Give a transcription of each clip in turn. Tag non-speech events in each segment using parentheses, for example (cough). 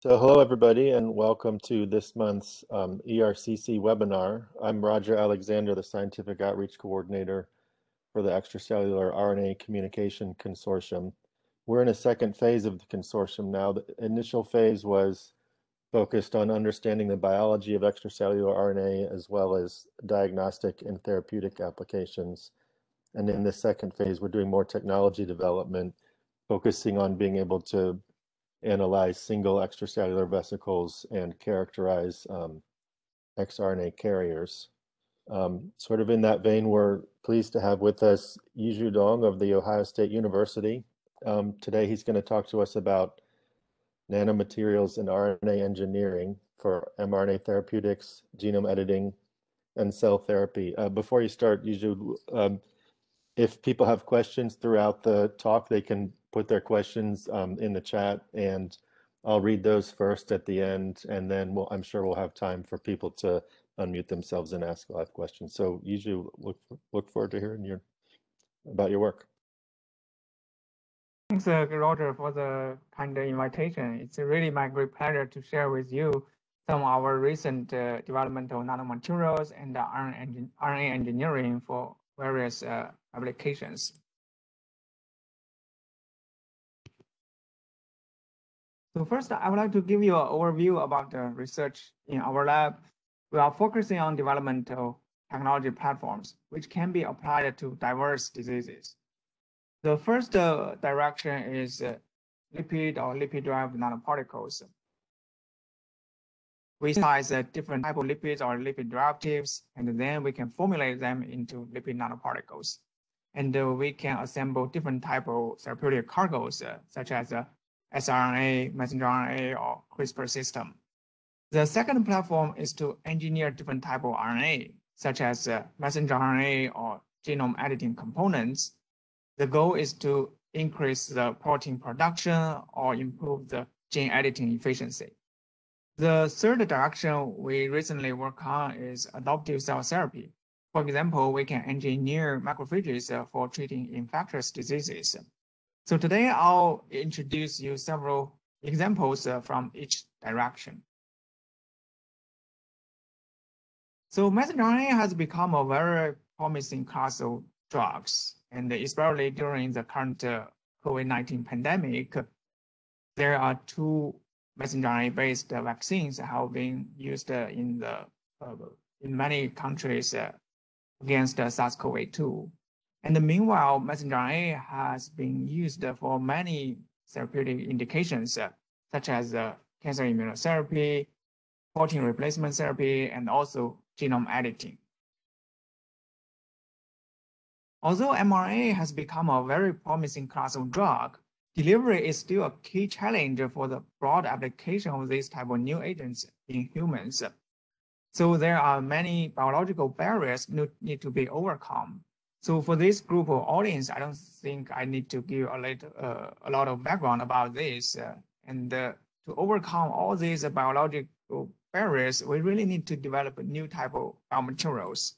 So hello, everybody, and welcome to this month's um, ERCC webinar. I'm Roger Alexander, the Scientific Outreach Coordinator for the Extracellular RNA Communication Consortium. We're in a second phase of the consortium now. The initial phase was focused on understanding the biology of extracellular RNA as well as diagnostic and therapeutic applications. And in the second phase, we're doing more technology development, focusing on being able to analyze single extracellular vesicles and characterize um, xRNA carriers. Um, sort of in that vein, we're pleased to have with us Yizhu Dong of The Ohio State University. Um, today, he's going to talk to us about nanomaterials and RNA engineering for mRNA therapeutics, genome editing, and cell therapy. Uh, before you start, Yizhu, um, if people have questions throughout the talk, they can put their questions um, in the chat and I'll read those first at the end, and then we'll, I'm sure we'll have time for people to unmute themselves and ask live questions. So usually look look forward to hearing your about your work. Thanks, uh, Roger, for the kind invitation. It's really my great pleasure to share with you some of our recent uh, development of nanomaterials and uh, RNA engineering for various uh, applications. So first, I would like to give you an overview about the research in our lab. We are focusing on development of technology platforms, which can be applied to diverse diseases. The first uh, direction is uh, lipid or lipid-derived nanoparticles. We synthesize uh, different type of lipids or lipid derivatives, and then we can formulate them into lipid nanoparticles. And uh, we can assemble different type of therapeutic cargoes, uh, such as siRNA, messenger RNA, or CRISPR system. The second platform is to engineer different type of RNA, such as uh, messenger RNA or genome editing components. The goal is to increase the protein production or improve the gene editing efficiency. The third direction we recently work on is adoptive cell therapy. For example, we can engineer macrophages uh, for treating infectious diseases. So today I'll introduce you several examples uh, from each direction. So messenger RNA has become a very promising class of drugs, and especially during the current uh, COVID-19 pandemic, there are two messenger RNA-based vaccines have been used uh, in the uh, in many countries uh, against SARS-CoV-2. And meanwhile, messenger RNA has been used for many therapeutic indications, uh, such as uh, cancer immunotherapy, protein replacement therapy, and also genome editing. Although mRNA has become a very promising class of drug, delivery is still a key challenge for the broad application of this type of new agents in humans. So there are many biological barriers need to be overcome. So for this group of audience, I don't think I need to give a, little, uh, a lot of background about this. Uh, and uh, to overcome all these biological barriers, we really need to develop a new type of biomaterials.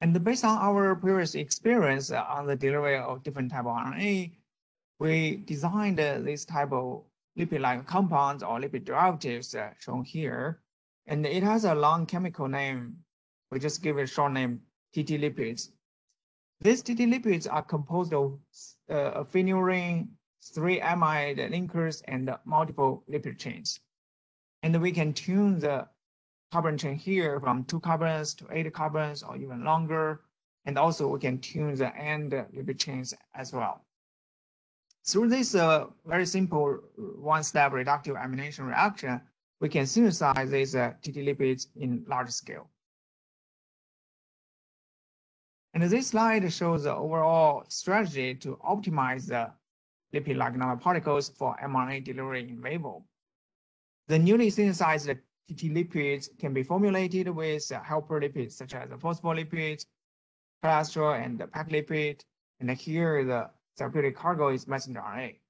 And based on our previous experience uh, on the delivery of different type of RNA, we designed uh, this type of lipid-like compounds or lipid derivatives uh, shown here. And it has a long chemical name we just give it a short name, TT lipids. These TT lipids are composed of uh, phenyl ring, three amide linkers, and multiple lipid chains. And we can tune the carbon chain here from two carbons to eight carbons or even longer. And also we can tune the end lipid chains as well. Through this uh, very simple one-step reductive amination reaction, we can synthesize these uh, TT lipids in large scale. And this slide shows the overall strategy to optimize the lipid-like nanoparticles for mRNA delivery in vivo. The newly synthesized TT lipids can be formulated with helper lipids such as phospholipids, cholesterol, and PEG lipid. And here the therapeutic cargo is messenger RNA.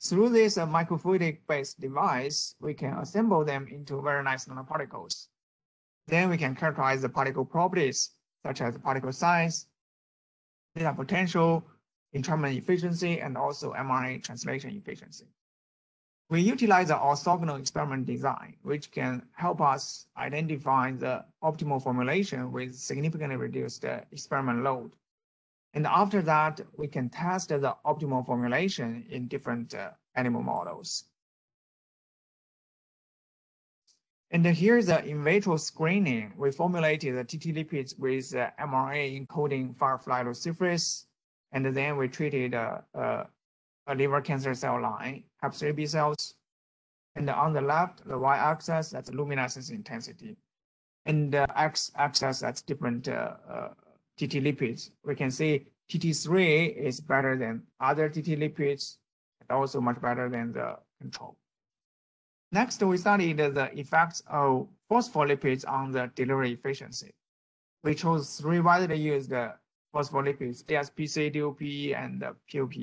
Through this microfluidic-based device, we can assemble them into very nice nanoparticles. Then we can characterize the particle properties such as particle size, data potential, entrapment efficiency, and also mRNA translation efficiency. We utilize the orthogonal experiment design, which can help us identify the optimal formulation with significantly reduced uh, experiment load. And after that, we can test the optimal formulation in different uh, animal models. And here's the in vitro screening. We formulated the TT lipids with uh, mRNA encoding firefly luciferase, and then we treated uh, uh, a liver cancer cell line, HEP3B cells. And on the left, the y-axis, that's luminescence intensity. And the x-axis, that's different uh, uh, TT lipids. We can see TT3 is better than other TT lipids, and also much better than the control. Next, we studied the effects of phospholipids on the delivery efficiency. We chose three widely used uh, phospholipids, ASPC, DOP, and POP.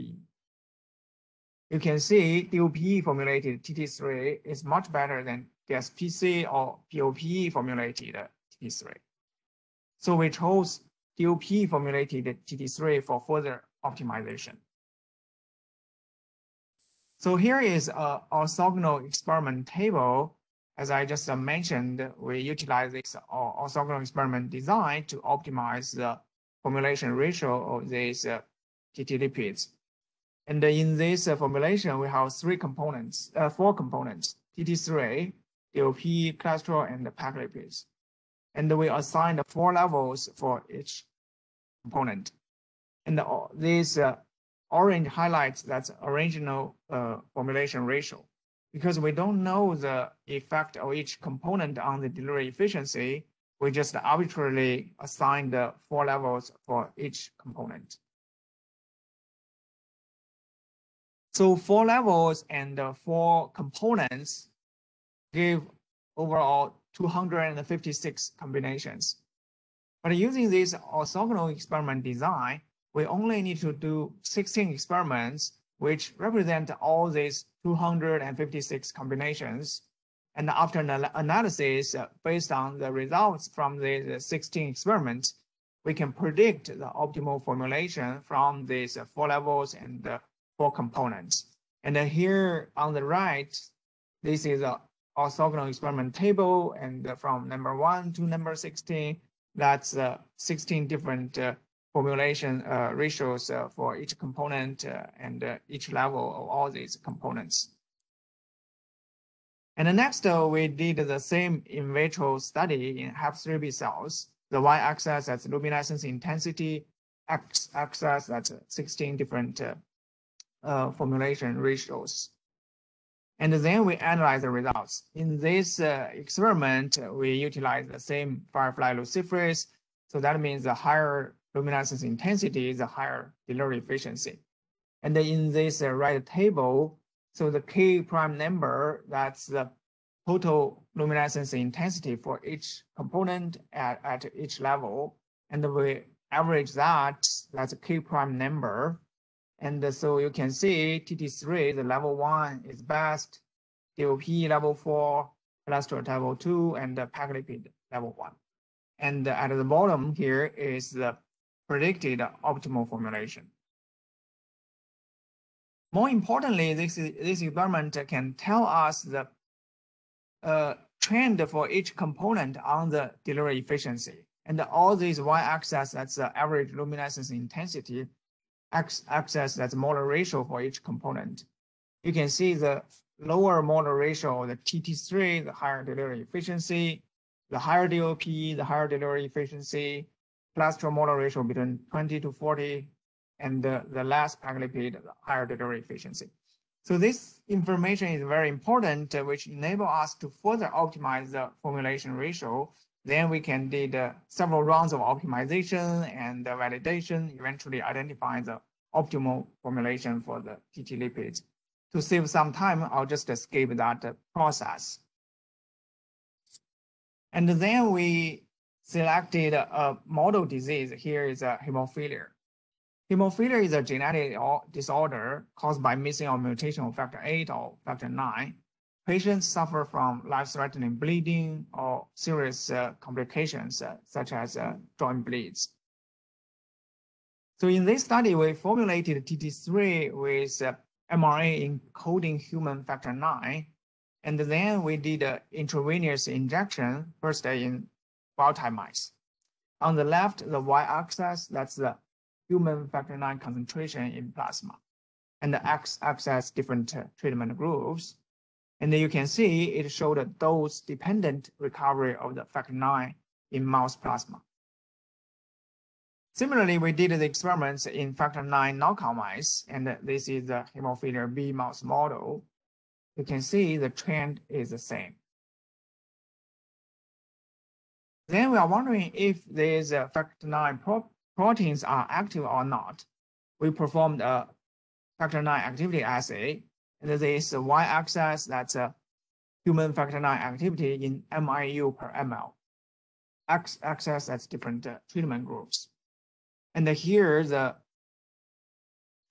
You can see DOP formulated TT3 is much better than DSPC or POP formulated uh, TT3. So we chose DOP formulated TT3 for further optimization. So here is a orthogonal experiment table. As I just mentioned, we utilize this orthogonal experiment design to optimize the formulation ratio of these uh, TT lipids. And in this uh, formulation, we have three components, uh, four components, TT3, DOP, cholesterol, and PEG lipids. And we assign the four levels for each component. And the, these uh, orange highlights that's original uh, formulation ratio. Because we don't know the effect of each component on the delivery efficiency, we just arbitrarily assign the four levels for each component. So four levels and four components give overall 256 combinations. But using this orthogonal experiment design, we only need to do 16 experiments, which represent all these 256 combinations. And after an analysis uh, based on the results from the 16 experiments, we can predict the optimal formulation from these four levels and four components. And then here on the right, this is a orthogonal experiment table. And from number one to number 16, that's uh, 16 different uh, formulation uh, ratios uh, for each component uh, and uh, each level of all these components. And the next, we did the same in vitro study in HEP3B cells. The y-axis that's luminescence intensity, x-axis that's 16 different formulation ratios. And then we analyze the results. In this uh, experiment, we utilize the same firefly luciferase. So that means the higher luminescence intensity, the higher delivery efficiency. And in this uh, right table, so the K prime number, that's the total luminescence intensity for each component at, at each level. And we average that, that's a K prime number. And so you can see TT3, the level one is best, DOP level four, cholesterol level two, and the PEG lipid level one. And at the bottom here is the predicted optimal formulation. More importantly, this, this experiment can tell us the uh, trend for each component on the delivery efficiency. And all these y-axis, that's the average luminescence intensity, x-axis, that's molar ratio for each component. You can see the lower molar ratio, of the TT3, the higher delivery efficiency, the higher DOP, the higher delivery efficiency, cholesterol molar ratio between 20 to 40, and the, the less the higher delivery efficiency. So this information is very important, uh, which enable us to further optimize the formulation ratio. Then we can do uh, several rounds of optimization and validation, eventually identify the optimal formulation for the TT lipids. To save some time, I'll just skip that uh, process. And then we selected a model disease. Here is a hemophilia. Hemophilia is a genetic disorder caused by missing or mutation of factor 8 or factor 9. Patients suffer from life-threatening bleeding or serious uh, complications uh, such as uh, joint bleeds. So in this study, we formulated TT3 with mRNA encoding human factor nine. And then we did an intravenous injection first in wild type mice. On the left, the y-axis, that's the human factor nine concentration in plasma. And the x-axis, different uh, treatment groups. And you can see it showed a dose-dependent recovery of the factor nine in mouse plasma. Similarly, we did the experiments in factor nine knockout mice, and this is the hemophilia B mouse model. You can see the trend is the same. Then we are wondering if these uh, factor nine pro proteins are active or not. We performed a factor nine activity assay, and this y-axis that's a human factor nine activity in MIU per ml. X-axis that's different uh, treatment groups. And here the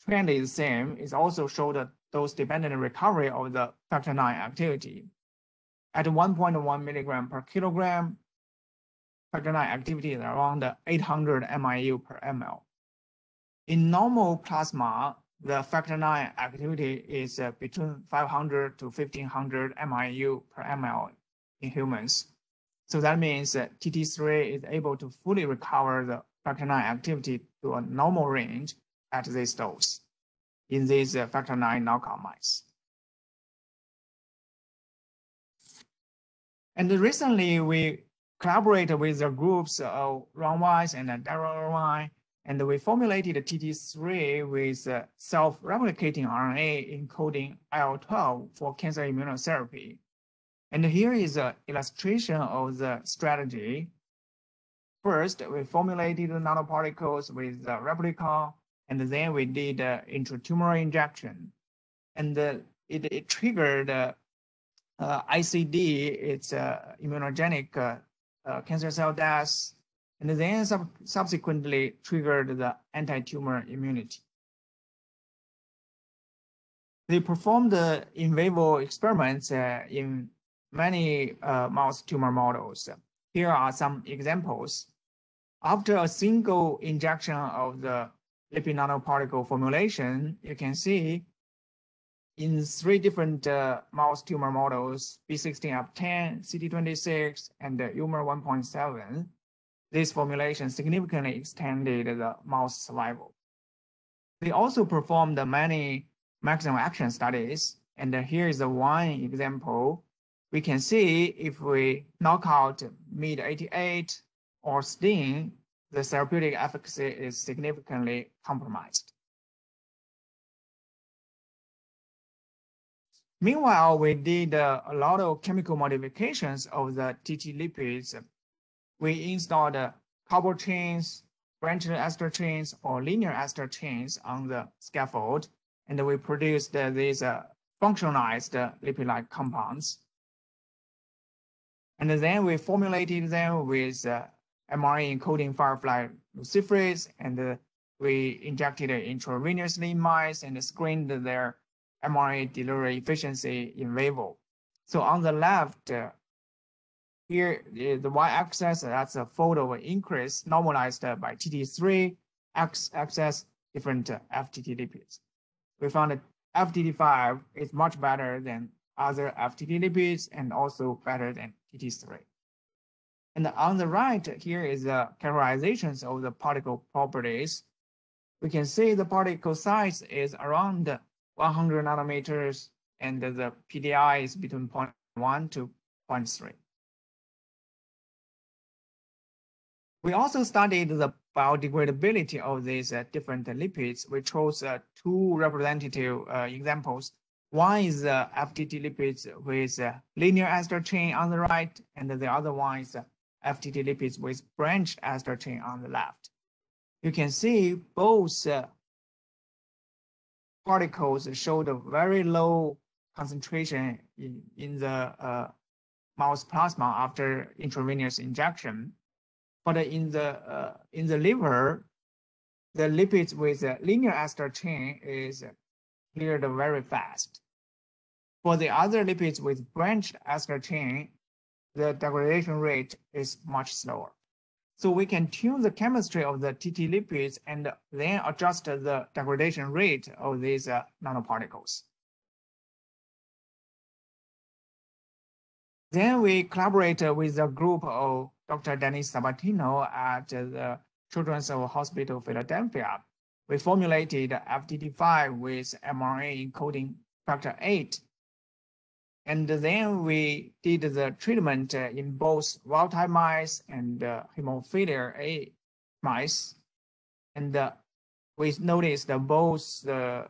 trend is the same. It also showed a dose-dependent recovery of the factor nine activity. At 1.1 milligram per kilogram, nine activity is around 800 MIU per ml. In normal plasma, the factor nine activity is uh, between 500 to 1500 MIU per ml in humans. So that means that TT3 is able to fully recover the factor nine activity to a normal range at this dose in these uh, factor nine knockout mice. And recently we collaborated with the groups of Ron Weiss and Darrell Irvine, and we formulated TT3 with uh, self-replicating RNA encoding IL-12 for cancer immunotherapy. And here is an illustration of the strategy First, we formulated nanoparticles with the replica, and then we did uh, intratumoral injection. And uh, it, it, triggered uh, ICD, it's uh, immunogenic uh, uh, cancer cell death, and then sub subsequently triggered the anti-tumor immunity. They performed in vivo experiments in many mouse tumor models. Here are some examples. After a single injection of the lipid nanoparticle formulation, you can see in three different uh, mouse tumor models, B16F10, CD26, and the UMR 1.7, this formulation significantly extended the mouse survival. They also performed many maximum action studies, and here is one example. We can see if we knock out MID88 or STING, the therapeutic efficacy is significantly compromised. Meanwhile, we did uh, a lot of chemical modifications of the TT lipids. We installed uh, couple chains, branched ester chains, or linear ester chains on the scaffold, and we produced uh, these uh, functionalized uh, lipid-like compounds. And then we formulated them with uh, mRNA encoding firefly luciferase, and we injected it intravenously in mice and screened their mRNA delivery efficiency in vivo. So on the left, uh, here the y-axis, that's a fold photo increase normalized by TT3, x-axis different uh, FTT lipids. We found that FTT5 is much better than other FTT lipids and also better than TT3. And on the right here is the characterizations of the particle properties. We can see the particle size is around 100 nanometers and the PDI is between 0.1 to 0.3. We also studied the biodegradability of these uh, different lipids. We chose uh, two representative uh, examples. One is uh, FTT lipids with linear ester chain on the right, and the other one is FTT lipids with branched ester chain on the left. You can see both uh, particles showed a very low concentration in, in the uh, mouse plasma after intravenous injection. But in the, uh, in the liver, the lipids with a linear ester chain is cleared very fast. For the other lipids with branched ester chain, the degradation rate is much slower. So we can tune the chemistry of the TT lipids and then adjust the degradation rate of these uh, nanoparticles. Then we collaborate with a group of Dr. Dennis Sabatino at the Children's Hospital Philadelphia. We formulated FTD5 with mRNA encoding factor 8 and then we did the treatment in both wild type mice and uh, hemophilia A mice. And uh, we noticed that both the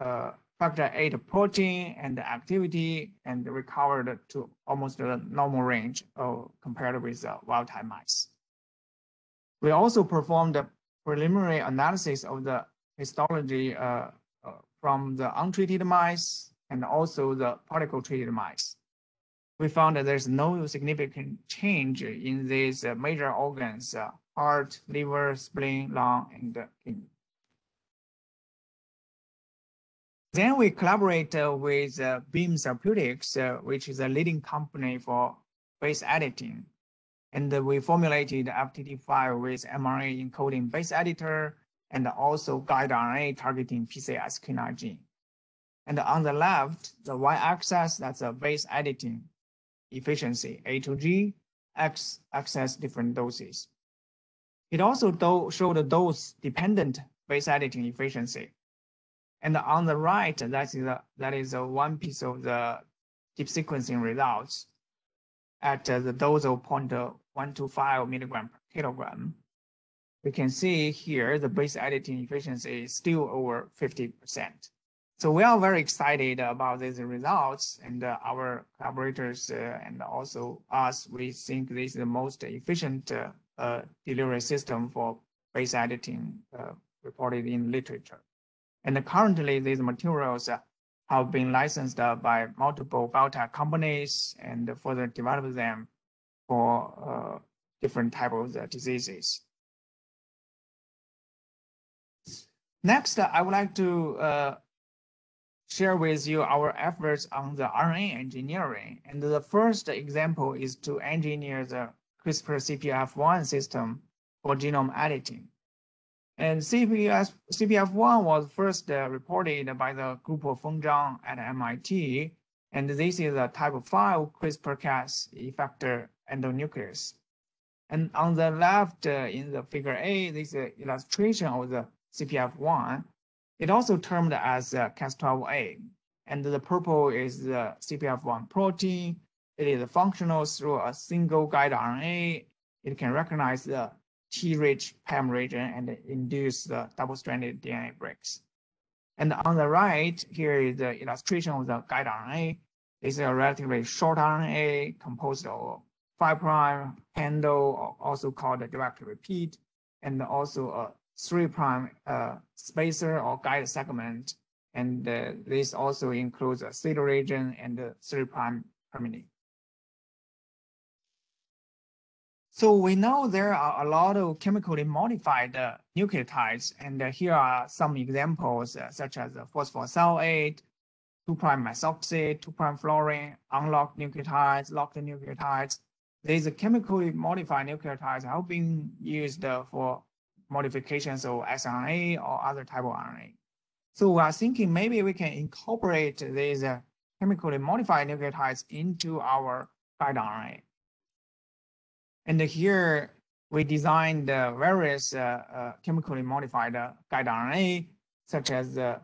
uh, factor 8 protein and the activity and recovered to almost the normal range of, compared with wild type mice. We also performed a preliminary analysis of the histology uh, from the untreated mice and also the particle treated mice. We found that there's no significant change in these major organs, uh, heart, liver, spleen, lung, and kidney. Then we collaborate uh, with uh, Beam Therapeutics, uh, which is a leading company for base editing. And we formulated FTD5 with mRNA encoding base editor and also guide RNA targeting PCSK9 gene. And on the left, the y-axis, that's a base editing efficiency, A to G, x-axis different doses. It also do the dose-dependent base editing efficiency. And on the right, that is, a, that is a one piece of the deep sequencing results at the dose of 0.125 milligram per kilogram. We can see here the base editing efficiency is still over 50%. So we are very excited about these results and uh, our collaborators uh, and also us, we think this is the most efficient uh, uh delivery system for base editing uh, reported in literature. And currently these materials uh, have been licensed by multiple biotech companies and further develop them for different types of diseases. Next, I would like to share with you our efforts on the RNA engineering. And the first example is to engineer the CRISPR CPF1 system for genome editing. And CPF, CPF1 was first uh, reported by the group of Feng Zhang at MIT. And this is a type 5 CRISPR-Cas effector endonuclease. And on the left uh, in the figure A, this is an illustration of the CPF1. It also termed as uh, Cas12a. And the purple is the CPF1 protein. It is functional through a single guide RNA. It can recognize the T-rich PAM region and induce the double-stranded DNA breaks. And on the right, here is the illustration of the guide RNA. It's a relatively short RNA composed of 5' handle, also called a direct repeat, and also a three prime uh, spacer or guide segment. And uh, this also includes a theta region and the three prime termini. So we know there are a lot of chemically modified uh, nucleotides, and uh, here are some examples uh, such as phosphosalate, 2' prime methoxy, 2' prime fluorine, unlocked nucleotides, locked nucleotides. These chemically modified nucleotides have been used uh, for modifications of siRNA or other type of RNA. So we are thinking maybe we can incorporate these uh, chemically modified nucleotides into our guide RNA. And here we designed uh, various uh, uh, chemically modified guide RNA, such as the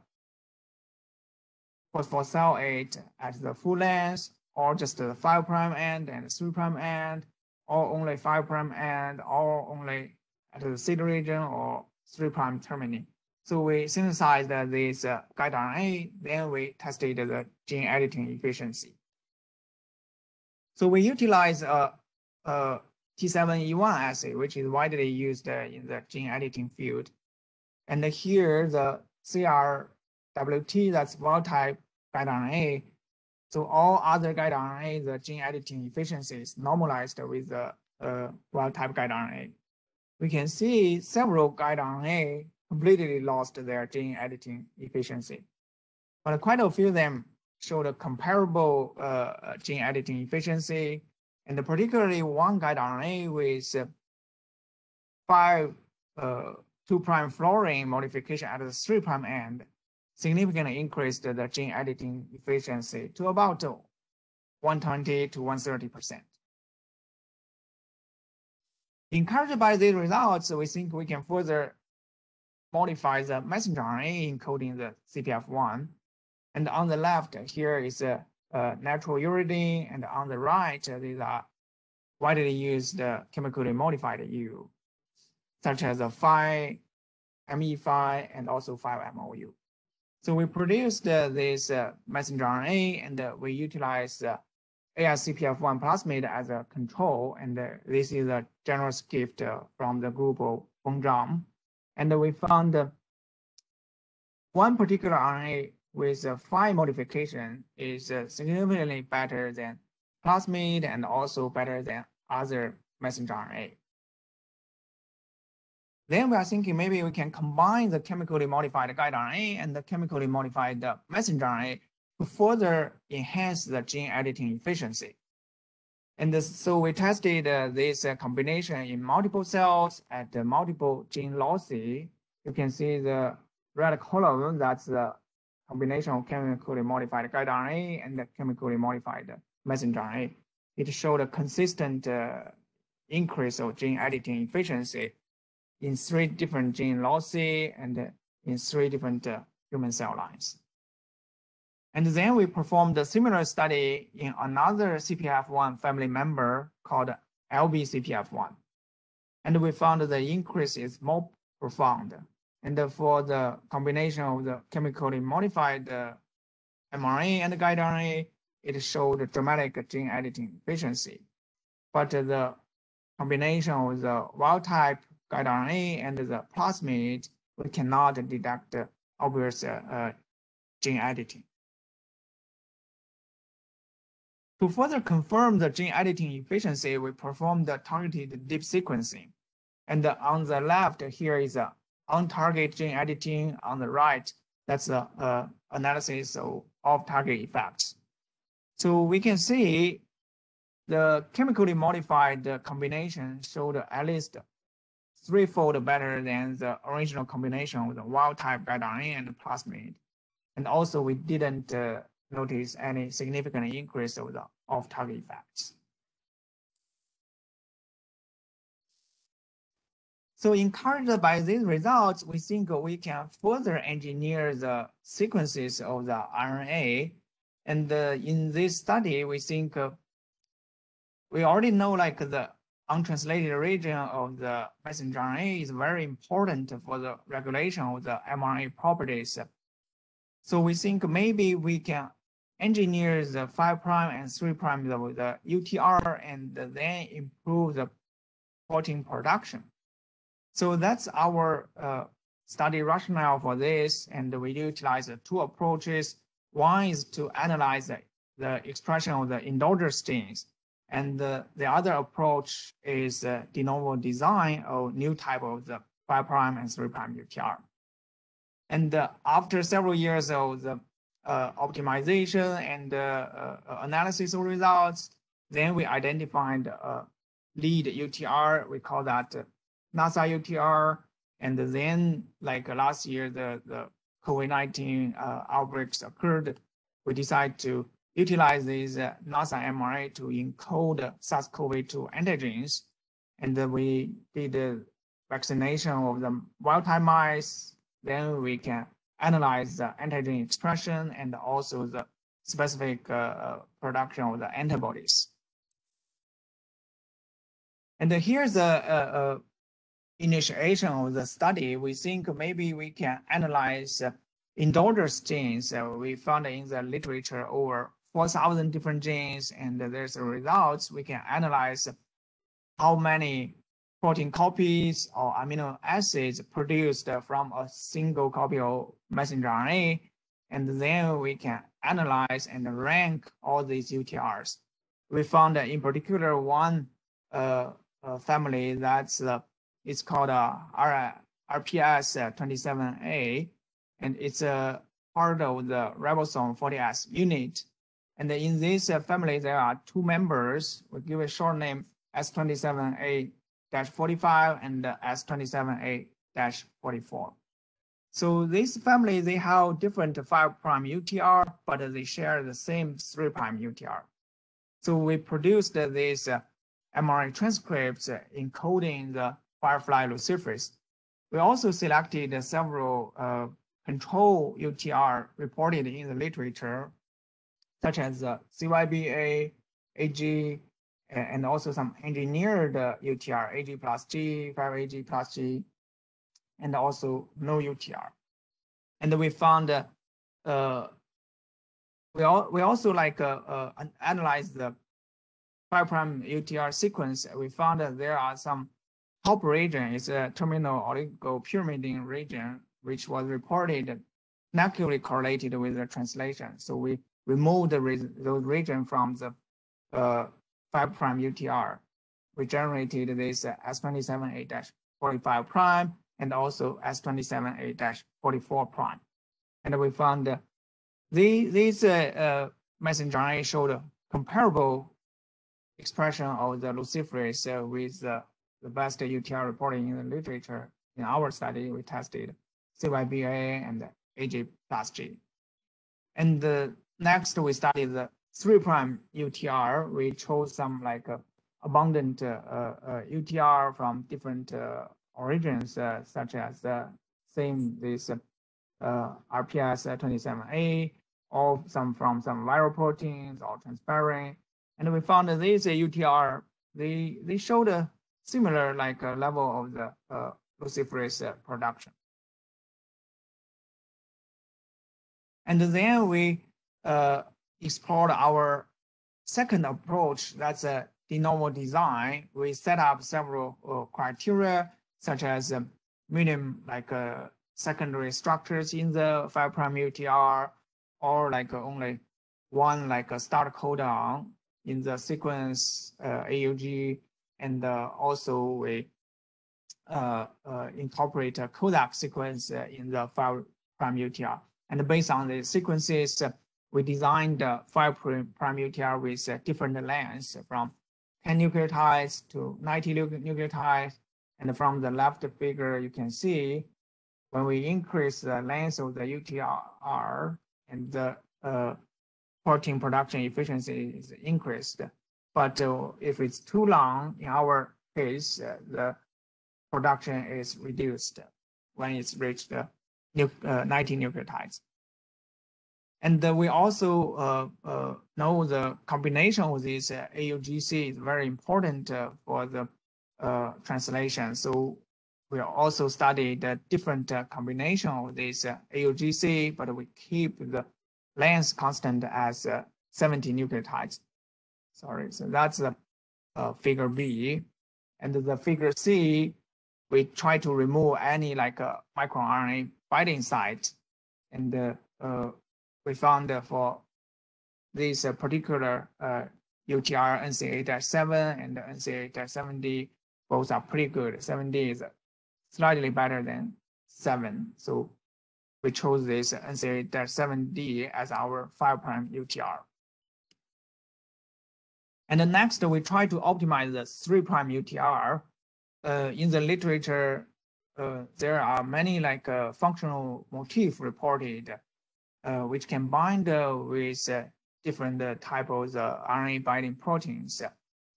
phosphosalate at the full length, or just the 5' end and 3' end, or only 5' end, or only the theta region or 3' termini. So we synthesized this uh, guide RNA, then we tested the gene editing efficiency. So we utilize a, a T7E1 assay, which is widely used uh, in the gene editing field. And here the CRWT, that's wild type guide RNA. So all other guide RNA, the gene editing efficiency is normalized with the uh, wild type guide RNA we can see several guide RNA completely lost their gene editing efficiency. But quite a few of them showed a comparable uh, gene editing efficiency, and particularly one guide RNA with five uh, two prime fluorine modification at the three prime end significantly increased the gene editing efficiency to about 120 to 130 percent. Encouraged by these results, we think we can further modify the messenger RNA encoding the CPF1. And on the left, here is a, a natural uridine, and on the right, these are widely used uh, chemically modified U, such as a 5 ME5 and also 5-MOU. So we produced uh, this uh, messenger RNA and uh, we utilize uh, ASCPF1 plasmid as a control. And uh, this is a generous gift uh, from the group of Feng Zhang. And we found uh, one particular RNA with a five modification is uh, significantly better than plasmid and also better than other messenger RNA. Then we are thinking maybe we can combine the chemically modified guide RNA and the chemically modified messenger RNA to further enhance the gene editing efficiency. And so we tested uh, this uh, combination in multiple cells at uh, multiple gene losses. You can see the red column, that's the combination of chemically modified guide RNA and the chemically modified messenger RNA. It showed a consistent uh, increase of gene editing efficiency in three different gene losses and in three different uh, human cell lines. And then we performed a similar study in another CPF1 family member called LBCPF1. And we found the increase is more profound. And for the combination of the chemically modified uh, mRNA and guide RNA, it showed dramatic gene editing efficiency. But the combination of the wild type guide RNA and the plasmid, we cannot detect obvious uh, gene editing. To further confirm the gene editing efficiency, we performed the targeted deep sequencing. And on the left, here is a on-target gene editing. On the right, that's the analysis of off-target effects. So we can see the chemically modified combination showed at least threefold better than the original combination with the wild type guide RNA and plasmid. And also we didn't uh, notice any significant increase of the off-target effects. So encouraged by these results, we think we can further engineer the sequences of the RNA. And uh, in this study, we think uh, we already know like the untranslated region of the messenger RNA is very important for the regulation of the mRNA properties. So we think maybe we can engineer the 5 prime and 3 prime of the UTR and then improve the protein production. So that's our uh, study rationale for this. And we utilize two approaches. One is to analyze the, the expression of the endogenous genes. And the, the other approach is uh, de novo design of new type of the 5 prime and 3 prime UTR. And uh, after several years of the optimization and uh, uh, analysis of results. Then we identified lead UTR. We call that NASA UTR. And then, like last year, the, the COVID-19 outbreaks occurred. We decided to utilize these NASA MRA to encode SARS-CoV-2 antigens. And then we did the vaccination of the wild type mice. Then we can analyze the antigen expression and also the specific uh, uh, production of the antibodies. And here's the uh, initiation of the study. We think maybe we can analyze endogenous genes. we found in the literature over 4,000 different genes, and there's a results. We can analyze how many protein copies or amino acids produced from a single copy of messenger RNA. And then we can analyze and rank all these UTRs. We found that in particular one uh, uh, family that's uh, it's called uh, RPS 27A, and it's a part of the ribosome 40S unit. And in this family, there are two members. We give a short name S27A S27A-45 and S27A-44. So this family, they have different 5 prime UTR, but they share the same 3 prime UTR. So we produced these uh, mRNA transcripts encoding the firefly luciferase. We also selected several uh, control UTR reported in the literature, such as uh, CYBA, AG, and also some engineered uh, UTR, AG plus G, 5AG plus G, and also no UTR. And we found uh, uh, we, all, we also like uh, uh, analyze the 5 prime UTR sequence. We found that there are some top region is a terminal oligopyrimidine region, which was reported negatively correlated with the translation. So we removed the, those region from the uh, 5 prime UTR. We generated this uh, S27A-45 prime and also S27A-44 prime. And we found uh, the, these uh, uh, messenger RNA showed a comparable expression of the luciferase uh, with uh, the best UTR reporting in the literature. In our study, we tested CYBA and AG plus G. And the next, we studied the 3 prime UTR. We chose some like uh, abundant UTR uh, uh, from different origins, such as the same this RPS 27A, or some from some viral proteins or transparent. And we found that these UTR, they, they showed a similar like uh, level of the uh, luciferase production. And then we uh, explored our second approach, that's a de novo design. We set up several uh, criteria, such as um, minimum like uh, secondary structures in the 5' UTR, or like only one like a start codon in the sequence AUG and uh, also we uh, uh, incorporate a codec sequence in the 5' UTR. And based on the sequences, we designed the 5' UTR with different lengths from 10 nucleotides to 90 nucleotides. And from the left figure, you can see when we increase the length of the UTR and the uh, protein production efficiency is increased. But uh, if it's too long, in our case, uh, the production is reduced when it's reached uh, 90 nucleotides. And we also know the combination of these AUGC is very important for the translation. So we also studied the different combination of this AUGC, but we keep the length constant as 70 nucleotides. Sorry, so that's the uh, figure B. And the figure C, we try to remove any like uh, microRNA binding site. And uh, uh, we found for this uh, particular uh, UTR NCA-7 and NCA-7D, both are pretty good. 7D is slightly better than 7. So we chose this NCA-7D as our 5' UTR. And then next, we try to optimize the 3' UTR. Uh, in the literature, uh, there are many like uh, functional motif reported, uh, Uh, which can bind uh, with uh, different uh, types of uh, RNA binding proteins.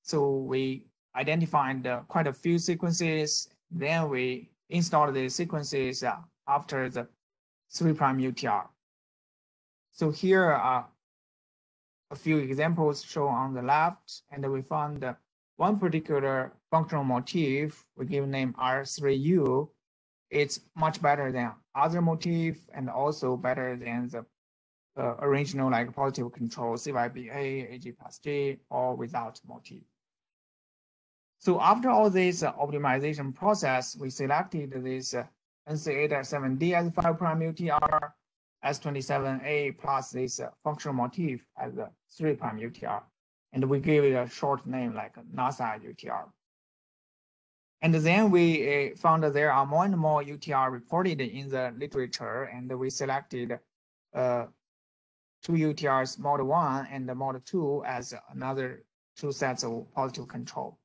So we identified quite a few sequences. Then we installed the sequences after the 3' UTR. So here are a few examples shown on the left, and we found one particular functional motif we give name R3U. It's much better than other motif and also better than the uh, original like positive control CYBA, AG plus G, or without motif. So after all this uh, optimization process, we selected this uh, NCA-7D as 5' UTR S27A plus this uh, functional motif as a 3' UTR. And we give it a short name like NASA UTR. And then we uh, found there are more and more UTR reported in the literature, and we selected uh, two UTRs, mode 1 and mode 2, as another two sets of positive control.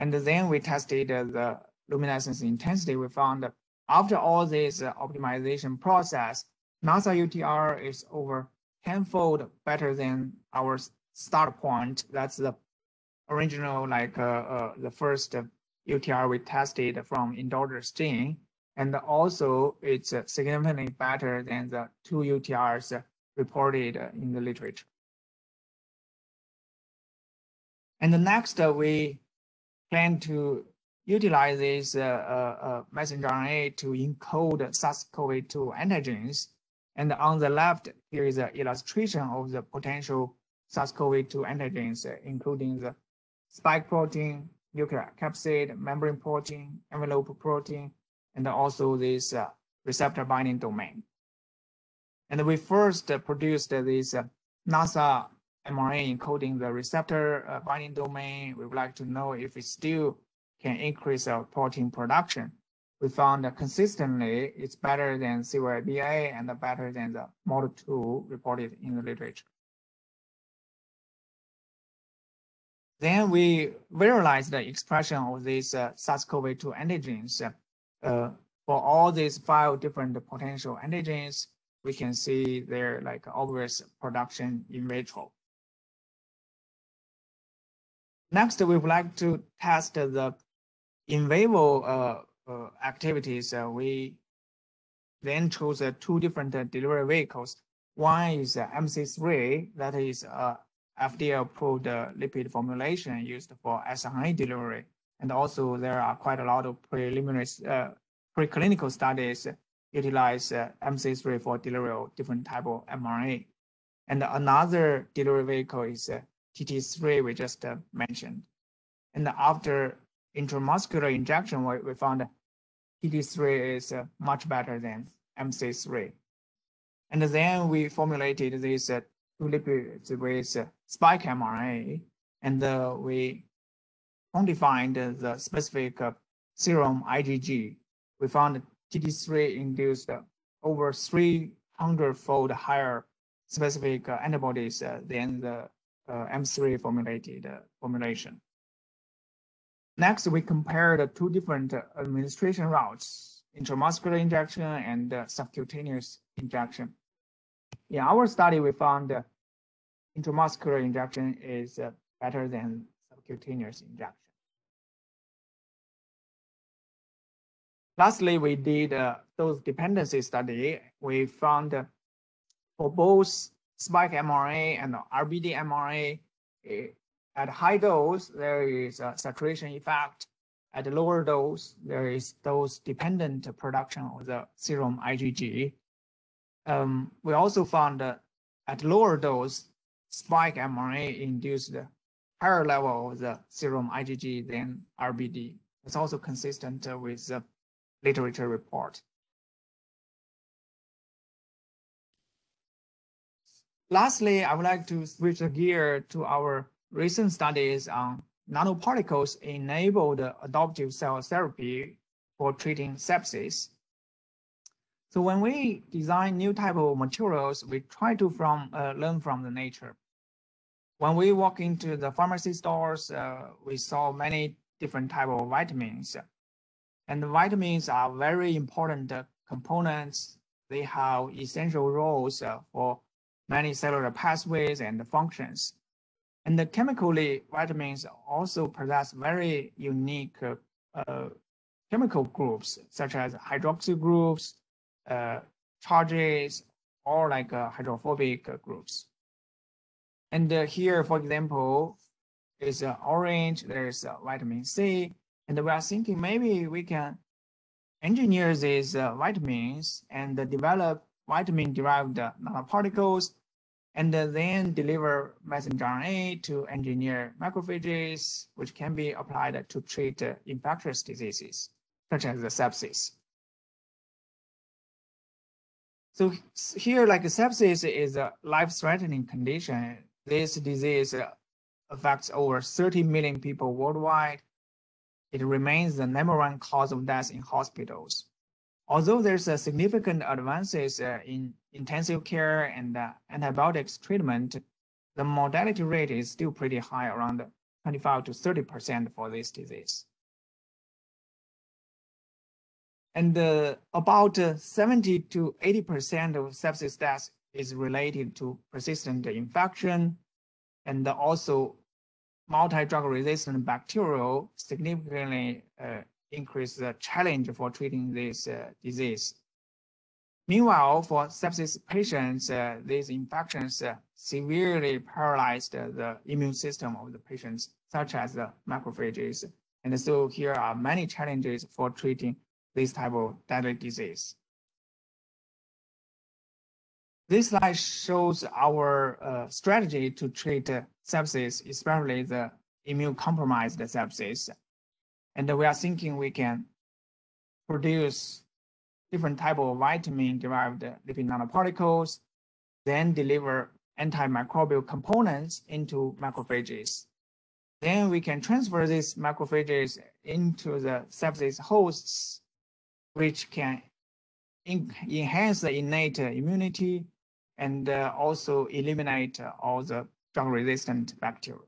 And then we tested the luminescence intensity. We found after all this optimization process, NASA UTR is over tenfold better than our start point. That's the original, like uh, uh, the first UTR we tested from endogenous gene. And also it's significantly better than the two UTRs reported in the literature. And the next, we plan to utilize this uh, uh, messenger RNA to encode SARS-CoV-2 antigens. And on the left, here is an illustration of the potential SARS-CoV-2 antigens, including the spike protein, nucleic capsid, membrane protein, envelope protein, and also this uh, receptor binding domain. And we first produced this NASA mRNA encoding the receptor uh, binding domain. We would like to know if it still can increase our protein production. We found that consistently it's better than CYBA and better than the Model 2 reported in the literature. Then we visualized the expression of these uh, SARS-CoV-2 antigens. Uh, for all these five different potential antigens, we can see their like obvious production in vitro. Next, we would like to test the in vivo uh, uh, activities. Uh, we then chose uh, two different uh, delivery vehicles. One is uh, MC3, that is FDA-approved lipid formulation used for siRNA delivery. And also there are quite a lot of preliminary preclinical studies utilize MC3 for delivery of different type of mRNA. And another delivery vehicle is TT3 we just uh, mentioned. And after intramuscular injection, we, we found TT3 is uh, much better than MC3. And then we formulated this uh, lipids with uh, spike mRNA, and uh, we quantified the specific uh, serum IgG. We found TT3 induced over 300-fold higher specific antibodies than the uh, M3 formulated uh, formulation. Next, we compared two different administration routes, intramuscular injection and uh, subcutaneous injection. In our study, we found intramuscular injection is uh, better than subcutaneous injection. Lastly, we did uh, a dose dependency study. We found uh, for both spike mRNA and RBD mRNA. Eh, at high dose, there is a saturation effect. At lower dose, there is dose-dependent production of the serum IgG. Um, we also found that at lower dose, spike mRNA induced higher level of the serum IgG than RBD. It's also consistent with the literature report. Lastly, I would like to switch the gear to our recent studies on nanoparticles enabled adoptive cell therapy for treating sepsis. So when we design new type of materials, we try to from uh, learn from the nature. When we walk into the pharmacy stores, uh, we saw many different type of vitamins. And the vitamins are very important components. They have essential roles uh, for many cellular pathways and functions. And the chemically, vitamins also possess very unique uh, chemical groups, such as hydroxy groups, uh, charges, or like uh, hydrophobic groups. And uh, here, for example, is uh, orange, there's vitamin C, and we are thinking maybe we can engineer these vitamins and develop vitamin-derived nanoparticles and then deliver messenger RNA to engineer macrophages, which can be applied to treat infectious diseases, such as sepsis. So here, like sepsis is a life-threatening condition. This disease affects over 30 million people worldwide. It remains the number one cause of death in hospitals. Although there's a significant advances uh, in intensive care and uh, antibiotics treatment, the mortality rate is still pretty high, around 25 to 30% for this disease. And uh, about uh, 70 to 80% of sepsis deaths is related to persistent infection and also multi-drug resistant bacterial significantly uh, increase the challenge for treating this uh, disease. Meanwhile, for sepsis patients, uh, these infections uh, severely paralyzed the immune system of the patients, such as the macrophages. And so here are many challenges for treating this type of deadly disease. This slide shows our uh, strategy to treat uh, sepsis, especially the immune-compromised sepsis. And we are thinking we can produce different type of vitamin-derived lipid nanoparticles, then deliver antimicrobial components into macrophages. Then we can transfer these macrophages into the sepsis hosts which can enhance the innate immunity and uh, also eliminate uh, all the drug-resistant bacteria.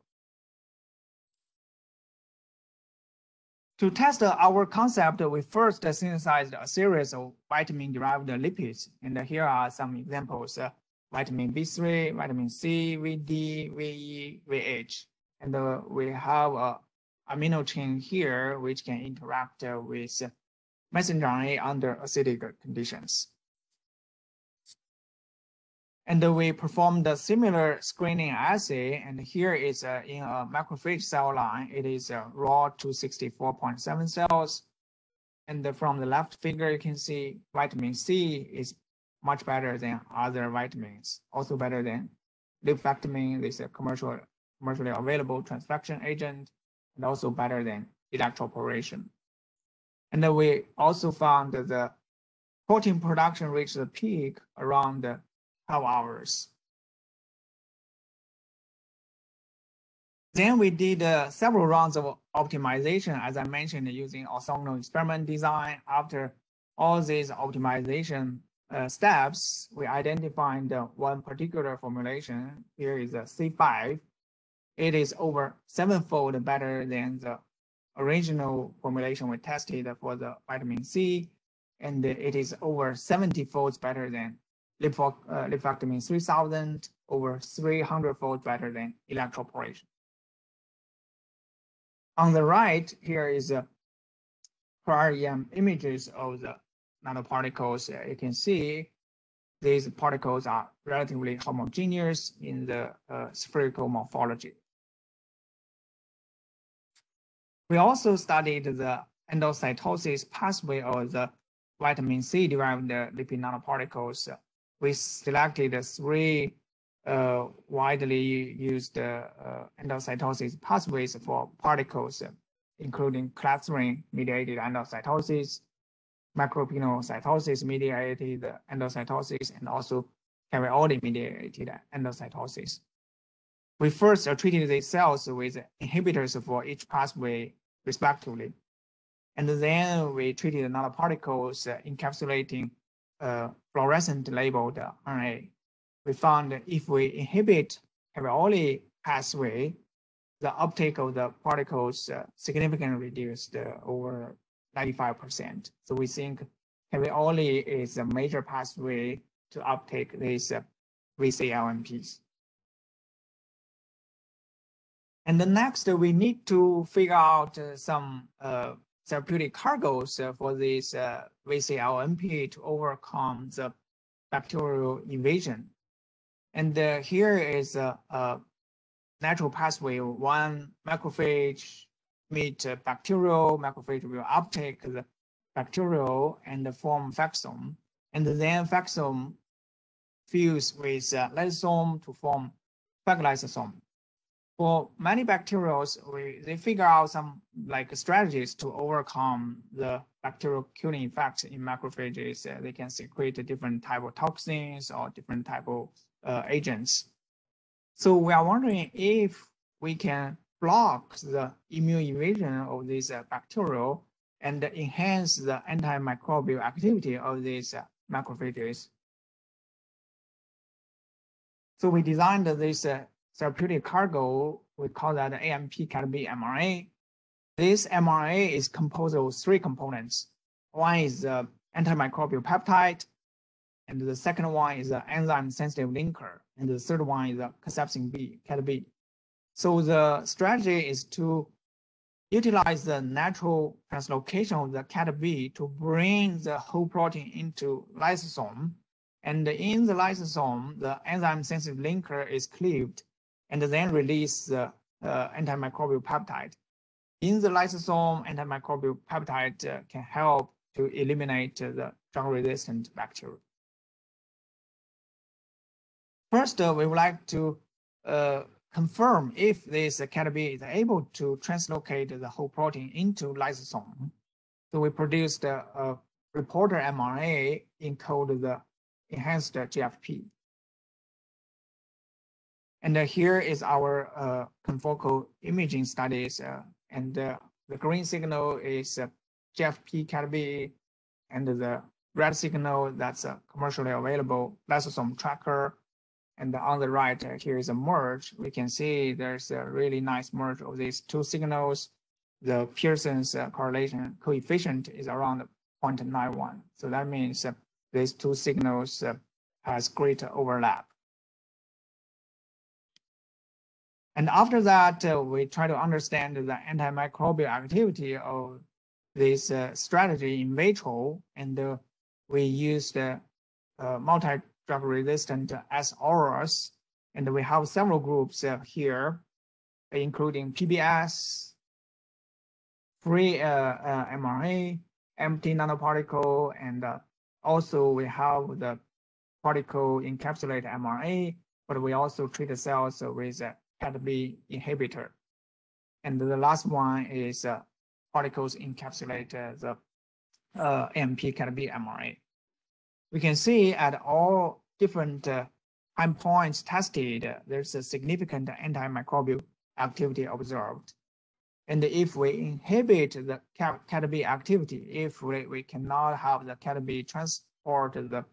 To test our concept, we first synthesized a series of vitamin-derived lipids, and here are some examples, uh, vitamin B3, vitamin C, VD, VE, VH. And uh, we have a amino chain here, which can interact uh, with messenger RNA under acidic conditions. And we performed a similar screening assay, and here is uh, in a macrophage cell line, it is uh, raw 264.7 cells. And from the left figure, you can see vitamin C is much better than other vitamins, also better than lifactamine, this is a commercial, commercially available transfection agent, and also better than electroporation. And we also found that the protein production reached the peak around 12 hours. Then we did uh, several rounds of optimization, as I mentioned, using orthogonal experiment design. After all these optimization uh, steps, we identified uh, one particular formulation. Here is a C5. It is over sevenfold better than the original formulation we tested for the vitamin C, and it is over 70 folds better than lifactamine uh, 3000, over 300 folds better than electroporation. On the right, here is a prior EM images of the nanoparticles. You can see these particles are relatively homogeneous in the uh, spherical morphology. We also studied the endocytosis pathway of the vitamin C derived lipid nanoparticles. We selected three uh, widely used uh, endocytosis pathways for particles, including clathrin mediated endocytosis, macropinocytosis mediated endocytosis, and also Cavioly mediated endocytosis. We first treated these cells with inhibitors for each pathway respectively. And then we treated nanoparticles uh, encapsulating uh, fluorescent labeled RNA. We found that if we inhibit Cavioly pathway, the uptake of the particles uh, significantly reduced uh, over 95%. So we think Cavioly is a major pathway to uptake these uh, VCLMPs. And the next, we need to figure out uh, some uh, therapeutic cargoes uh, for this VCLMP to overcome the bacterial invasion. And here is a, natural pathway. One macrophage meet bacterial, macrophage will uptake the bacterial and form phexosome. And then phexosome fuse with lysosome to form phagolysosome for many bacterials, we, they figure out some like strategies to overcome the bacterial killing effects in macrophages. Uh, they can secrete different type of toxins or different type of uh, agents. So we are wondering if we can block the immune invasion of these uh, bacterial and enhance the antimicrobial activity of these uh, macrophages. So we designed this uh, therapeutic cargo, we call that AMP cat B mRNA. This mRNA is composed of three components. One is the antimicrobial peptide, and the second one is the enzyme sensitive linker, and the third one is the cathepsin B, cat B. So the strategy is to utilize the natural translocation of the cat B to bring the whole protein into lysosome. And in the lysosome, the enzyme sensitive linker is cleaved and then release the uh, antimicrobial peptide. In the lysosome, antimicrobial peptide uh, can help to eliminate the drug-resistant bacteria. First, uh, we would like to confirm if this cat B is able to translocate the whole protein into lysosome. So we produced a, a reporter mRNA encode the enhanced GFP. And uh, here is our uh, confocal imaging studies. Uh, and uh, the green signal is uh, GFP cat and the red signal that's uh, commercially available lysosome tracker and on the right, here is a merge. We can see there's a really nice merge of these two signals. The Pearson's correlation coefficient is around 0.91. So that means these two signals has great overlap. And after that, uh, we try to understand the antimicrobial activity of this uh, strategy in vitro, and we used multi drug resistant S auras. And we have several groups uh, here, including PBS, free uh, uh, mRNA, empty nanoparticle, and uh, also we have the particle encapsulated mRNA, but we also treat the cells with CATB inhibitor. And the last one is uh, particles encapsulate the uh, AMP CATB mRNA we can see at all different uh, time points tested, there's a significant antimicrobial activity observed. And if we inhibit the cat activity, if we, we cannot have the cat transport the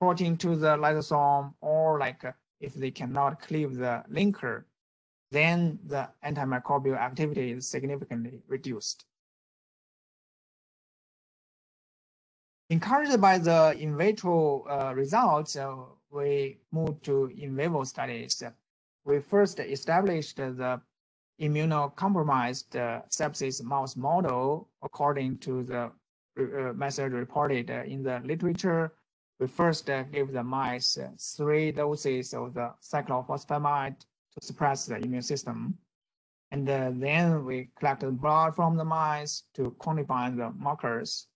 protein to the lysosome, or like uh, if they cannot cleave the linker, then the antimicrobial activity is significantly reduced. Encouraged by the in vitro uh, results, uh, we moved to in vivo studies. We first established the immunocompromised uh, sepsis mouse model according to the uh, method reported in the literature. We first uh, gave the mice uh, three doses of the cyclophosphamide to suppress the immune system. And then we collected blood from the mice to quantify the markers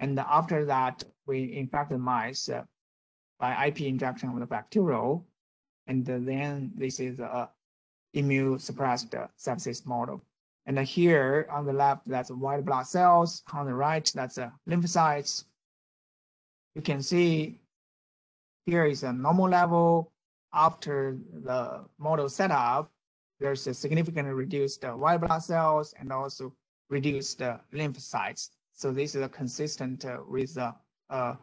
and after that, we infect the mice uh, by IP injection of the bacterial. And then this is a immune suppressed sepsis model. And here on the left, that's white blood cells. On the right, that's uh, lymphocytes. You can see here is a normal level. After the model setup, there's a significantly reduced uh, white blood cells and also reduced uh, lymphocytes. So this is consistent uh, with uh, uh,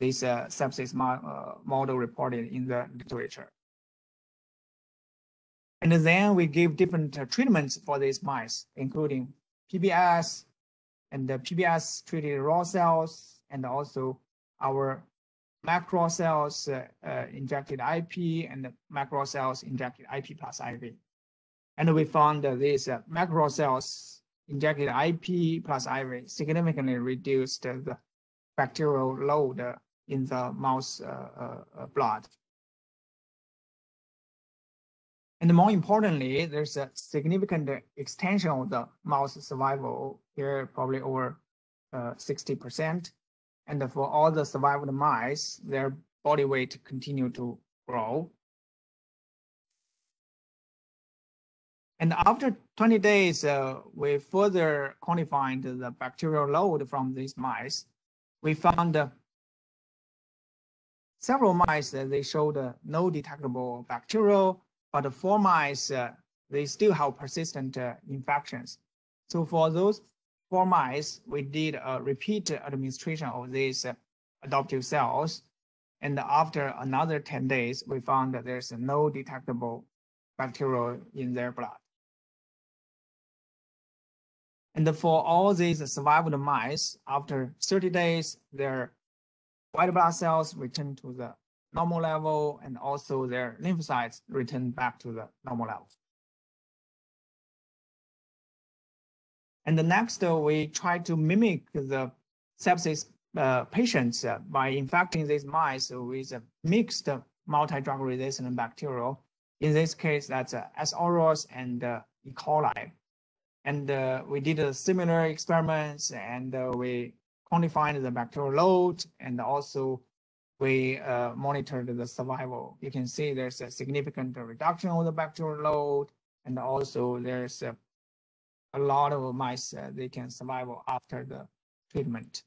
this sepsis mo model reported in the literature. And then we give different treatments for these mice, including PBS and the PBS treated raw cells, and also our macro cells uh, injected IP and macro cells injected IP plus IV. And we found that these uh, macro cells injected IP plus IV significantly reduced the bacterial load in the mouse uh, blood. And more importantly, there's a significant extension of the mouse survival here, probably over 60%. Uh, and for all the survived mice, their body weight continued to grow. And after 20 days, uh, we further quantified the bacterial load from these mice. We found uh, several mice that they showed uh, no detectable bacterial, but four mice, uh, they still have persistent uh, infections. So for those four mice, we did a repeat administration of these adoptive cells. And after another 10 days, we found that there's no detectable bacteria in their blood. And for all these survived mice, after 30 days, their white blood cells return to the normal level and also their lymphocytes return back to the normal level. And the next, uh, we try to mimic the sepsis uh, patients uh, by infecting these mice with a mixed multi-drug resistant bacteria. In this case, that's uh, S. aureus and E. coli. And we did a similar experiments and we quantified the bacterial load and also we uh, monitored the survival. You can see there's a significant reduction of the bacterial load and also there's a, a lot of mice uh, they can survive after the treatment.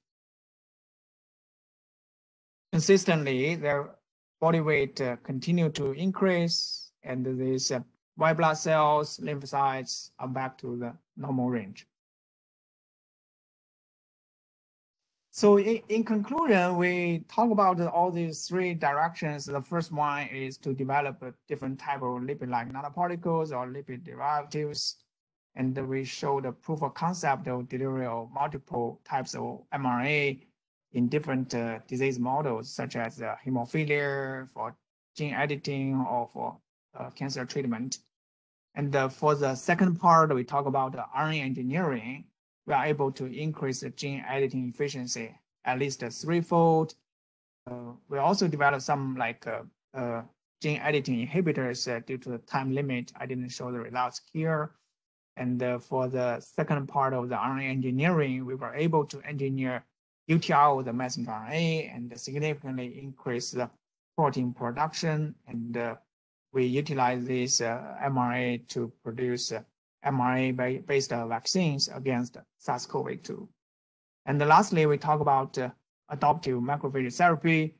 Consistently, their body weight uh, continue to increase and these uh, white blood cells, lymphocytes are back to the normal range. So in, in conclusion, we talk about all these three directions. The first one is to develop a different type of lipid-like nanoparticles or lipid derivatives. And we showed the proof of concept of delivery of multiple types of mRNA in different uh, disease models, such as uh, hemophilia for gene editing or for uh, cancer treatment. And for the second part, we talk about RNA engineering. We are able to increase the gene editing efficiency at least threefold. Uh, we also developed some like uh, uh, gene editing inhibitors due to the time limit. I didn't show the results here. And uh, for the second part of the RNA engineering, we were able to engineer UTR of the messenger RNA and significantly increase the protein production and uh, we utilize this uh, mRNA to produce uh, mRNA-based uh, vaccines against SARS-CoV-2. And lastly, we talk about uh, adoptive macrophage therapy.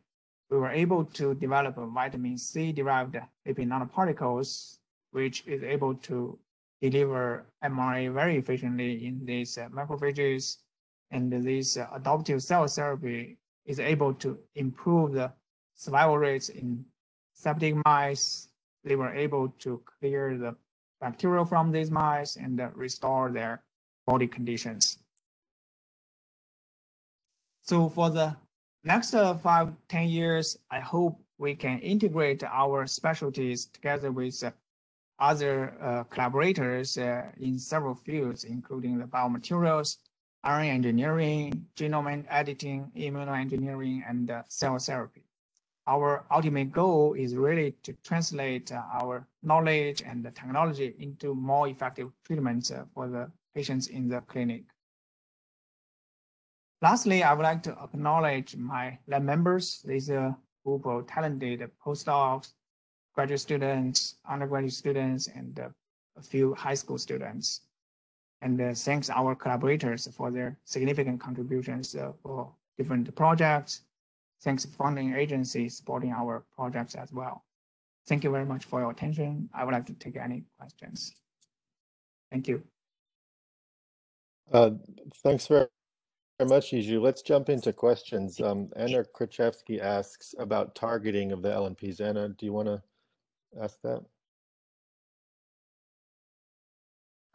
We were able to develop vitamin C-derived lipid nanoparticles, which is able to deliver mRNA very efficiently in these uh, macrophages. And this uh, adoptive cell therapy is able to improve the survival rates in septic mice, they were able to clear the bacteria from these mice and uh, restore their body conditions. So for the next uh, five, 10 years, I hope we can integrate our specialties together with uh, other uh, collaborators uh, in several fields, including the biomaterials, RNA engineering, genome editing, immunoengineering, and uh, cell therapy our ultimate goal is really to translate uh, our knowledge and the technology into more effective treatments for the patients in the clinic. Lastly, I would like to acknowledge my lab members. These are a group of talented postdocs, graduate students, undergraduate students, and a few high school students. And thanks our collaborators for their significant contributions for different projects thanks funding agencies supporting our projects as well. Thank you very much for your attention. I would like to take any questions. Thank you. Uh, thanks very, very much, Yizhu. Let's jump into questions. Um, Anna Krichevsky asks about targeting of the LNPs. Anna, do you want to ask that?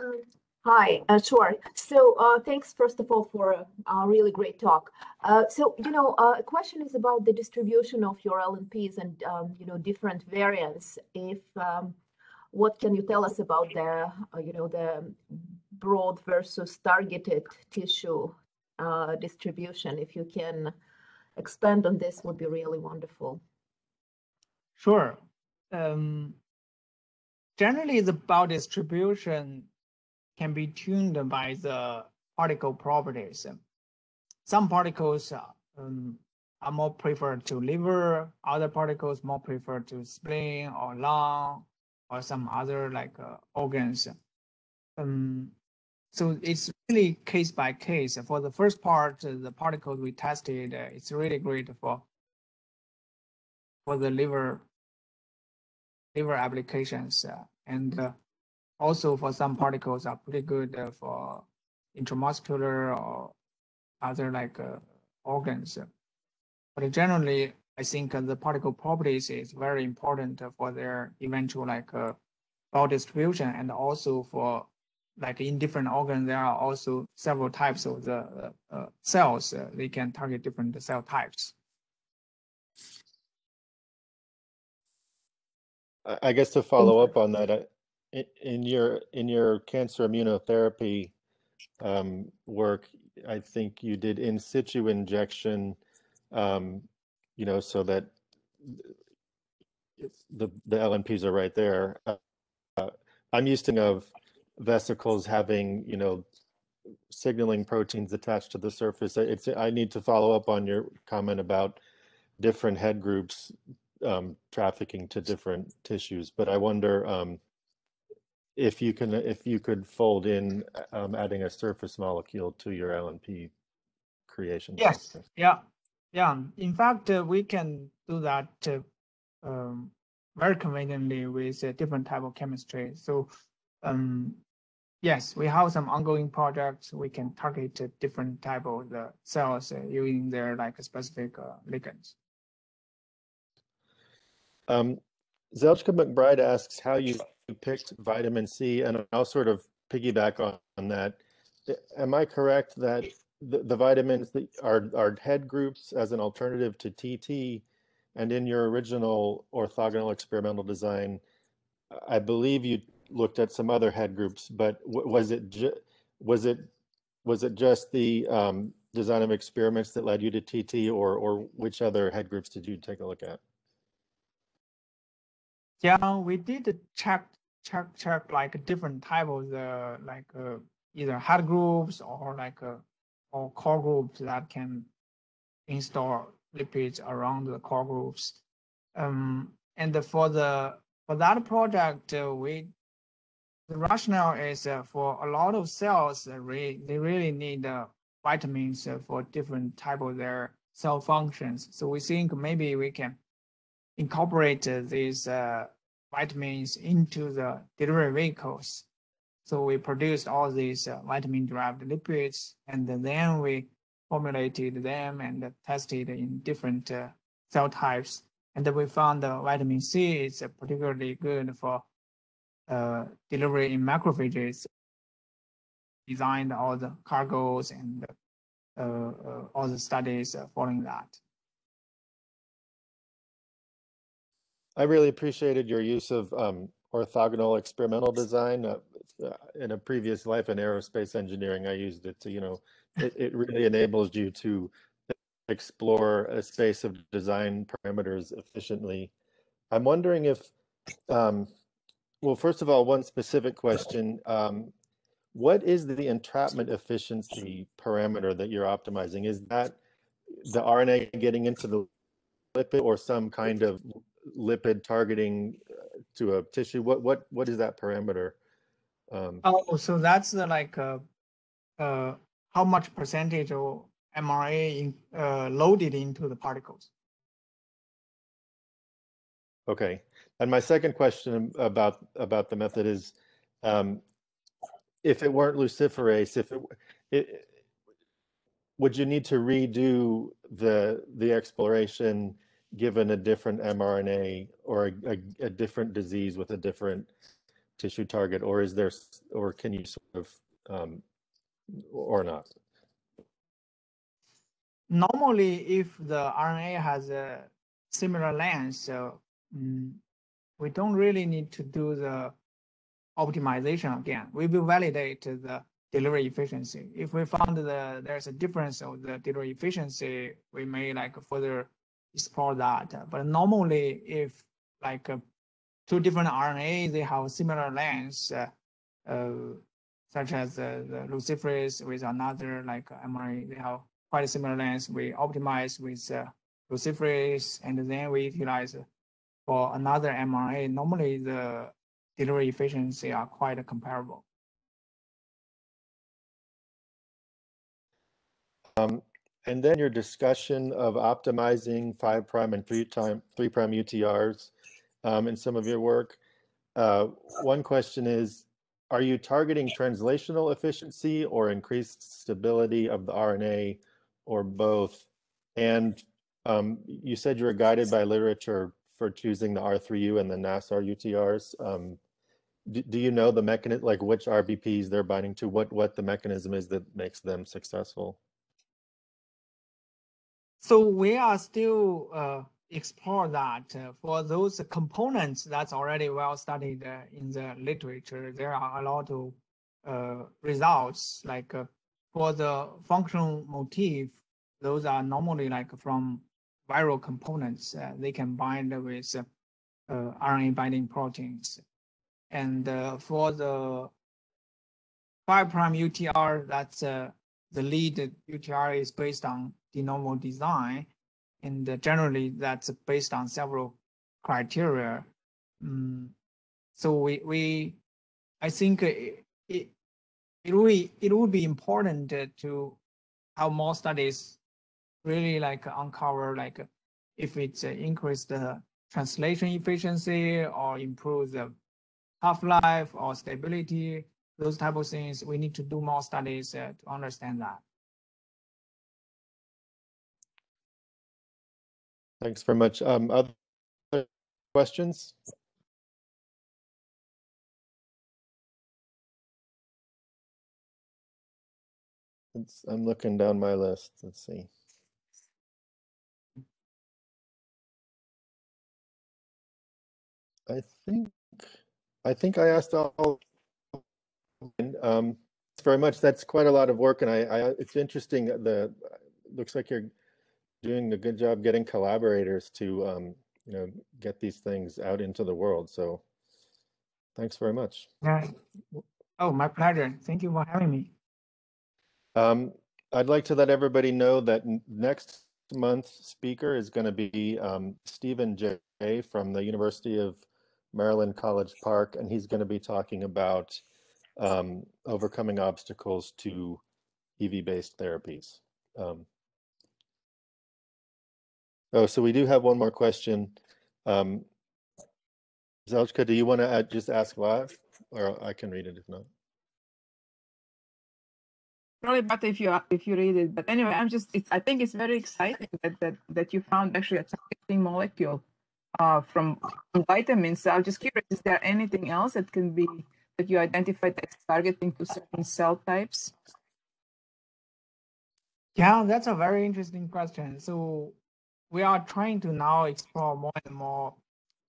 Um, Hi, uh, sure. So uh, thanks, first of all, for a really great talk. Uh, so, you know, uh, a question is about the distribution of your LNPs and, um, you know, different variants. If, um, what can you tell us about the, uh, you know, the broad versus targeted tissue uh, distribution? If you can expand on this would be really wonderful. Sure. Um, generally, the biodistribution can be tuned by the particle properties. Some particles um, are more preferred to liver, other particles more preferred to spleen or lung or some other like uh, organs. Um, so it's really case by case. For the first part, uh, the particles we tested, uh, it's really great for for the liver liver applications. Uh, and uh, also for some particles are pretty good uh, for intramuscular or other like organs. But generally, I think the particle properties is very important for their eventual like ball distribution and also for like in different organs, there are also several types of the uh, cells. Uh, they can target different cell types. I guess to follow up on that, in your in your cancer immunotherapy um, work, I think you did in situ injection, um, you know, so that the the LNPs are right there. Uh, I'm used to of vesicles having, you know, signaling proteins attached to the surface. It's I need to follow up on your comment about different head groups um, trafficking to different tissues, but I wonder um, if you can if you could fold in um, adding a surface molecule to your LNP creation. Yes. Process. Yeah. Yeah. In fact, uh, we can do that uh, um, very conveniently with a different type of chemistry. So, um, yes, we have some ongoing projects. We can target different type of the cells uh, using their like specific uh, ligands. Um, Zelchka McBride asks how you picked vitamin C, and I'll sort of piggyback on, on that. Am I correct that the, the vitamins that are, are head groups as an alternative to TT, and in your original orthogonal experimental design, I believe you looked at some other head groups, but was it was it was it just the um, design of experiments that led you to TT, or or which other head groups did you take a look at? Yeah, we did check check check like different type of the like uh, either head groups or like uh, or core groups that can install lipids around the core groups. Um, and for the for that project, uh, we the rationale is uh, for a lot of cells, uh, re they really need uh, vitamins uh, for different type of their cell functions. So we think maybe we can incorporate these uh, vitamins into the delivery vehicles. So we produced all these uh, vitamin-derived lipids, and then we formulated them and tested in different uh, cell types. And we found the vitamin C is particularly good for uh, delivery in macrophages. Designed all the cargoes and uh, uh, all the studies following that. I really appreciated your use of um, orthogonal experimental design. Uh, uh, in a previous life in aerospace engineering, I used it to, you know, it, it really enables you to explore a space of design parameters efficiently. I'm wondering if, um, well, first of all, one specific question. Um, what is the entrapment efficiency parameter that you're optimizing? Is that the RNA getting into the lipid or some kind of lipid targeting uh, to a tissue? What what what is that parameter? Um, oh, so that's the like uh, uh, how much percentage of mRNA in, uh, loaded into the particles. Okay, and my second question about about the method is, um, if it weren't luciferase, if it, it would you need to redo the the exploration given a different mRNA or a, a, a, different disease with a different tissue target, or is there, or can you sort of, um, or not? Normally, if the RNA has a similar length, so um, we don't really need to do the optimization again. We will validate the delivery efficiency. If we found that there's a difference of the delivery efficiency, we may like further explore that. But normally, if like uh, two different RNA, they have similar lengths, uh, uh, such as the luciferase with another like mRNA, they have quite similar length. We optimize with uh, luciferase, and then we utilize for another mRNA. Normally, the delivery efficiency are quite comparable. Um, and then your discussion of optimizing five prime and three time three prime UTRs um, in some of your work. Uh, one question is, are you targeting translational efficiency or increased stability of the RNA or both? And um, you said you were guided by literature for choosing the R3U and the NASR UTRs. Um, do, do you know the mechanism, like which RBPs they're binding to? What what the mechanism is that makes them successful? So we are still uh, explore that uh, for those components that's already well studied uh, in the literature. There are a lot of uh, results like uh, for the functional motif. Those are normally like from viral components. Uh, they can bind with uh, RNA binding proteins. And for the 5 prime UTR, that's the lead UTR is based on de novo design. And generally, that's based on several criteria. Mm, so we, we, I think it, it, it will, it will be important to have more studies really like uncover like if it's uh, increase the translation efficiency or improve the half-life or stability, those type of things, we need to do more studies uh, to understand that. Thanks very much. Um, other questions? It's, I'm looking down my list. Let's see. I think, I think I asked all. And, Um, very much. That's quite a lot of work and I, I, it's interesting, the, looks like you're doing a good job getting collaborators to, um, you know, get these things out into the world. So thanks very much. Yeah. Oh, my pleasure. Thank you for having me. Um, I'd like to let everybody know that next month's speaker is going to be um, Stephen Jay from the University of Maryland College Park, and he's going to be talking about um, overcoming obstacles to EV-based therapies. Um, oh, so we do have one more question. Um, do you want to just ask live, or I can read it if not? probably better if you if you read it. But anyway, I'm just I think it's very exciting that that that you found actually a targeting molecule uh, from, from vitamins. So I'm just curious, is there anything else that can be that you identified that's targeting to certain cell types? Yeah, that's a very interesting question. So we are trying to now explore more and more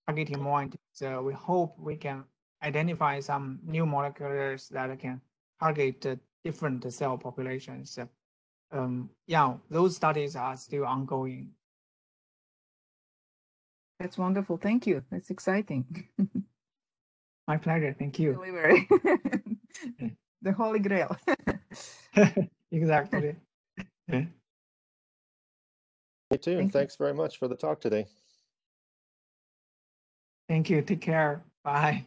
targeting more. into- So we hope we can identify some new molecules that can target different cell populations. Um, yeah, those studies are still ongoing. That's wonderful. Thank you. That's exciting. (laughs) My pleasure. Thank you. Delivery. (laughs) the holy grail. (laughs) exactly. (laughs) Me too, and Thank you. thanks very much for the talk today. Thank you. Take care. Bye.